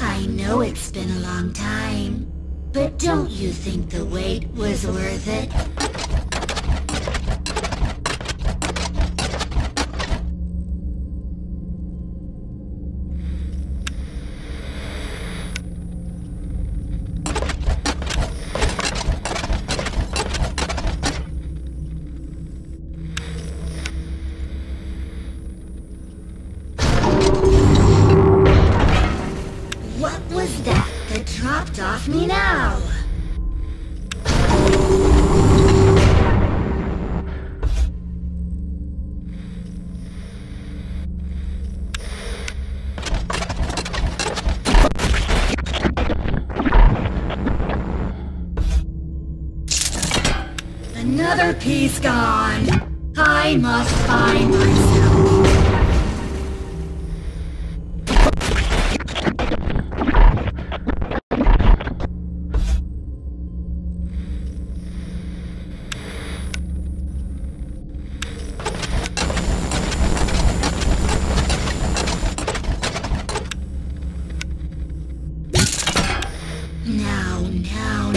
I know it's been a long time, but don't you think the wait was worth it? Off me now? Another piece gone. I must find my now